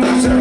That's